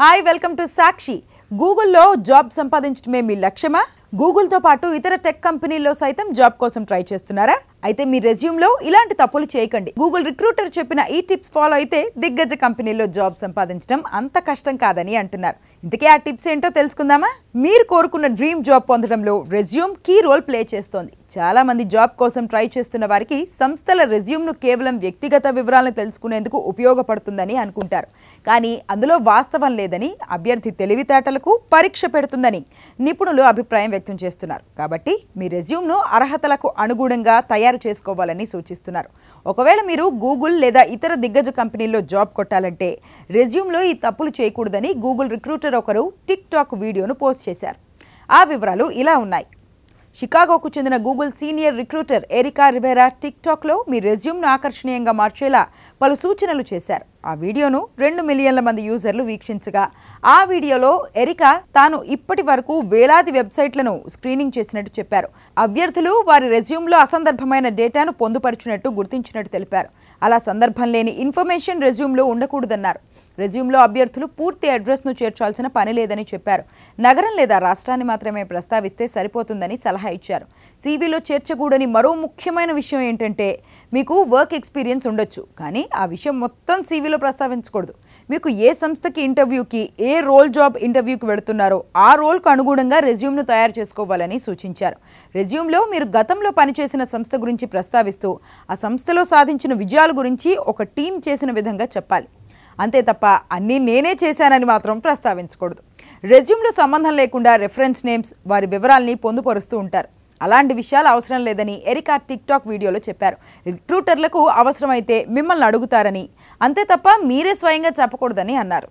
Hi welcome to సాక్షి గూగుల్లో job సంపాదించడమే మీ లక్ష్యమా? గూగుల్తో పాటు ఇతర టెక్ కంపెనీల్లో సైతం జాబ్ కోసం ట్రై చేస్తున్నారా? అయితే మీ రెజ్యూమ్లో ఇలాంటి తప్పులు చేయకండి. గూగుల్ రిక్రూటర్ చెప్పిన ఈ టిప్స్ ఫాలో అయితే దిగ్గజ కంపెనీల్లో జాబ్ సంపాదించడం అంత కష్టం కాదని అంటున్నారు. ఇంతకీ ఆ టిప్స్ ఏంటో తెలుసుకుందామా? మీరు కోరుకున్న డ్రీమ్ జాబ్ పొందడంలో రెజ్యూమ్ కీ రోల్ ప్లే చేస్తోంది. చాలా మంది జాబ్ కోసం ట్రై చేస్తున్న వారికి సంస్థల రెజ్యూమ్ను కేవలం వ్యక్తిగత వివరాలను తెలుసుకునేందుకు ఉపయోగపడుతుందని అనుకుంటారు. కానీ అందులో వాస్తవం లేదని అభ్యర్థి తెలివితేటలకు పరీక్ష పెడుతుందని నిపుణులు అభిప్రాయం వ్యక్తం చేస్తున్నారు. కాబట్టి మీ రెజ్యూమ్ను అర్హతలకు అనుగుణంగా తయారు చేసుకోవాలని సూచిస్తున్నారు. ఒకవేళ మీరు గూగుల్ లేదా ఇతర దిగ్గజ కంపెనీల్లో జాబ్ కొట్టాలంటే రెజ్యూమ్లో ఈ తప్పులు చేయకూడదని గూగుల్ రిక్రూటర్ ఒకరు టిక్ టాక్ వీడియోను పోస్ట్ చేశారు. ఆ వివరాలు ఇలా ఉన్నాయి. షికాగోకు చెందిన Google senior recruiter Erica Rivera tick టాక్లో మీ రెజ్యూమ్ను ఆకర్షణీయంగా మార్చేలా పలు సూచనలు చేశారు. ఆ వీడియోను రెండు మిలియన్ల మంది యూజర్లు వీక్షించగా ఆ వీడియోలో ఎరికా తాను ఇప్పటి వరకు వేలాది వెబ్సైట్లను స్క్రీనింగ్ చేసినట్టు చెప్పారు. అభ్యర్థులు వారి రెజ్యూమ్లో అసందర్భమైన డేటాను పొందుపరిచినట్టు గుర్తించినట్టు తెలిపారు. అలా సందర్భం లేని ఇన్ఫర్మేషన్ రెజ్యూమ్లో ఉండకూడదన్నారు. రెజ్యూమ్లో అభ్యర్థులు పూర్తి అడ్రస్ను చేర్చాల్సిన పని లేదని చెప్పారు. నగరం లేదా రాష్ట్రాన్ని మాత్రమే ప్రస్తావిస్తే సరిపోతుందని సలహా ఇచ్చారు. సీవీలో చేర్చకూడని మరో ముఖ్యమైన విషయం ఏంటంటే మీకు వర్క్ ఎక్స్పీరియన్స్ ఉండొచ్చు కానీ ఆ విషయం మొత్తం సీవీలో ప్రస్తావించకూడదు. మీకు ఏ సంస్థకి ఇంటర్వ్యూకి ఏ రోల్ జాబ్ ఇంటర్వ్యూకి వెళుతున్నారో ఆ రోల్కు అనుగుణంగా రెజ్యూమ్ను తయారు చేసుకోవాలని సూచించారు. రెజ్యూమ్లో మీరు గతంలో పనిచేసిన సంస్థ గురించి ప్రస్తావిస్తూ ఆ సంస్థలో సాధించిన విజయాల గురించి ఒక టీం చేసిన విధంగా చెప్పాలి. అంతే తప్ప అన్నీ నేనే చేశానని మాత్రం ప్రస్తావించకూడదు. రెజ్యూమ్లో సంబంధం లేకుండా రెఫరెన్స్ నేమ్స్ వారి వివరాల్ని పొందుపరుస్తూ ఉంటారు. అలాంటి విషయాలు అవసరం లేదని ఎరికా టిక్ టాక్ వీడియోలో చెప్పారు. రిక్రూటర్లకు అవసరమైతే మిమ్మల్ని అడుగుతారని అంతే తప్ప మీరే స్వయంగా చెప్పకూడదని అన్నారు.